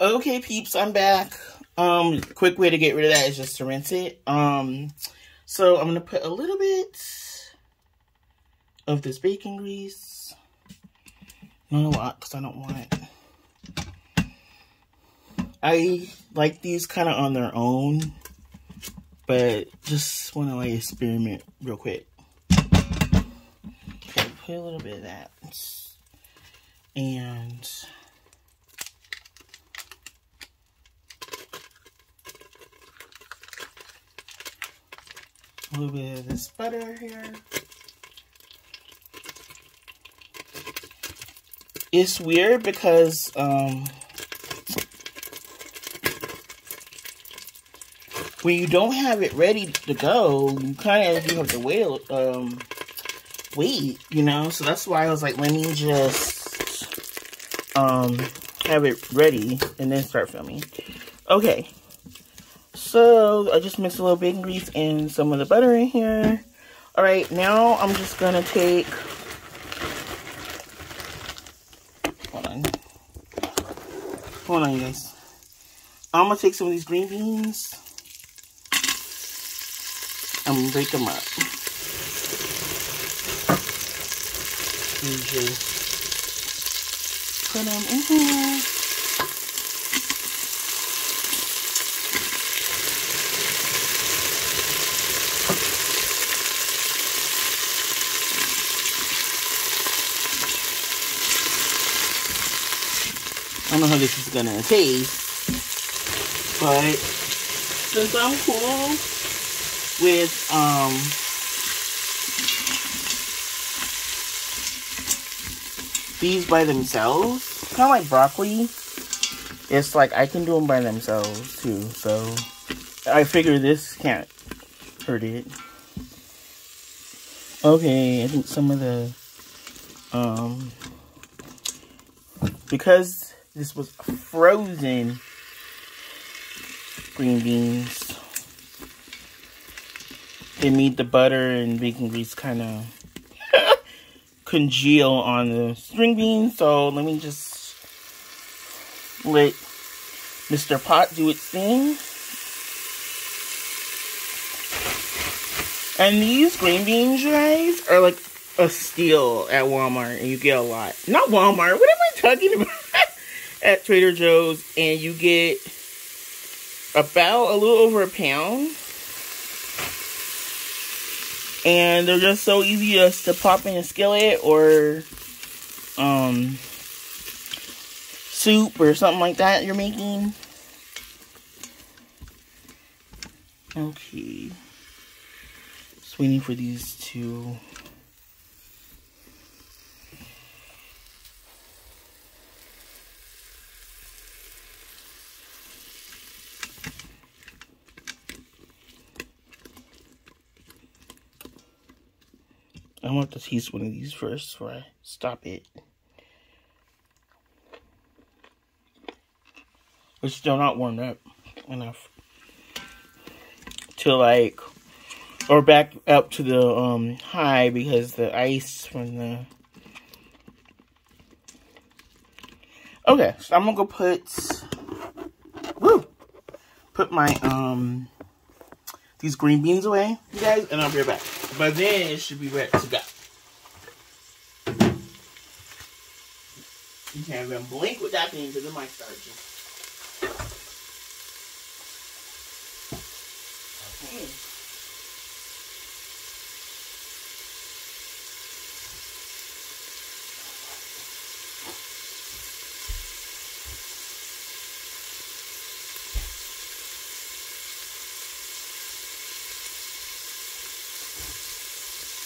Okay, peeps, I'm back. Um, quick way to get rid of that is just to rinse it. Um, so I'm gonna put a little bit of this bacon grease. Not a lot, because I don't want it. I like these kind of on their own, but just want to like experiment real quick. Okay, put a little bit of that. And a little bit of this butter here. It's weird because um, when you don't have it ready to go, you kind of you have to wait, um, wait, you know. So that's why I was like, let me just um, have it ready and then start filming. Okay, so I just mixed a little bacon grease and some of the butter in here. All right, now I'm just gonna take, hold on, hold on guys. I'm gonna take some of these green beans. Gonna break them up. And just put them in here. I don't know how this is gonna taste, but since I'm cool with um these by themselves, kind of like broccoli, it's like I can do them by themselves too. So I figure this can't hurt it. Okay, I think some of the um because this was frozen green beans. They made the butter and bacon grease kind of congeal on the string beans. So let me just let Mr. Pot do its thing. And these green beans, guys, are like a steal at Walmart. And you get a lot. Not Walmart. What am I talking about? At Trader Joe's and you get about a little over a pound. And they're just so easy just to pop in a skillet or um, soup or something like that you're making. Okay. Just waiting for these to I want to taste one of these first before I stop it. It's still not warmed up enough to like, or back up to the um high because the ice from the. Okay, so I'm gonna go put, woo, put my um these green beans away, you guys, and I'll be right back. But then it should be ready to go. You can't even blink with that thing because it might start you. Okay.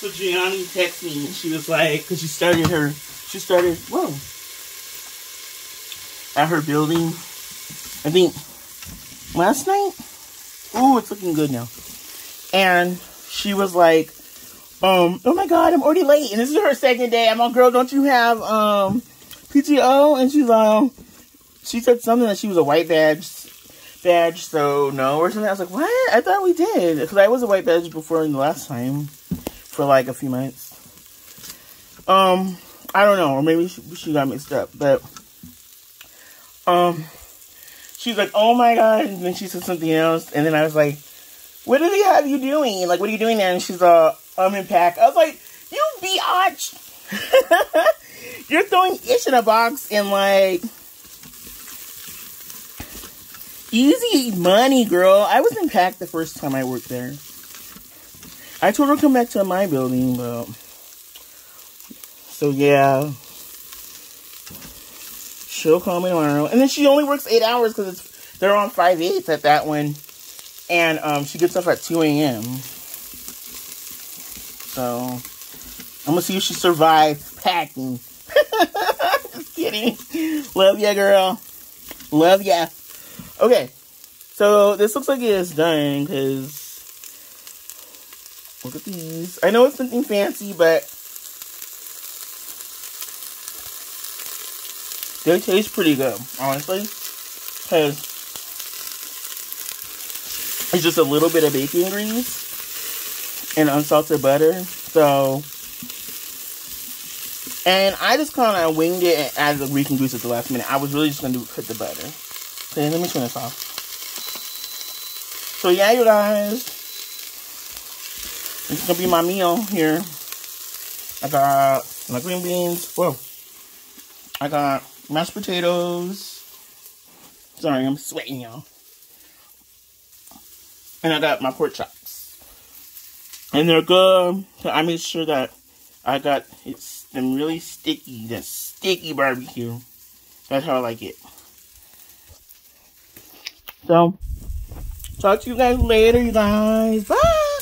So Gianni texted me and she was like, because she started her, she started, whoa, at her building, I think last night. Oh, it's looking good now. And she was like, um, oh my God, I'm already late. And this is her second day. I'm like, girl, don't you have, um, PTO? And she's um, she said something that she was a white badge, badge, so no, or something. I was like, what? I thought we did. Because I was a white badge before in the last time for like a few months. Um, I don't know, or maybe she, she got mixed up, but um, she's like, oh my god, and then she said something else, and then I was like, what do they have you doing? Like, what are you doing there? And she's uh, I'm in pack. I was like, you biatch. You're throwing ish in a box and like easy money, girl. I was in pack the first time I worked there. I told her to come back to my building, but so yeah. She'll call me tomorrow. And then she only works eight hours because it's they're on five eights at that one. And um, she gets up at 2 a.m. So I'm gonna see if she survives packing. Just kidding. Love ya, girl. Love ya. Okay. So this looks like it is done because look at these. I know it's something fancy, but they taste pretty good, honestly. Because it's just a little bit of bacon grease and unsalted butter. So, and I just kind of winged it and added the bacon grease at the last minute. I was really just going to put the butter. Okay, let me turn this off. So yeah, you guys. Going to be my meal here. I got my green beans. Whoa. I got mashed potatoes. Sorry, I'm sweating, y'all. And I got my pork chops. And they're good. So I made sure that I got it's them really sticky, that sticky barbecue. That's how I like it. So, talk to you guys later, you guys. Bye!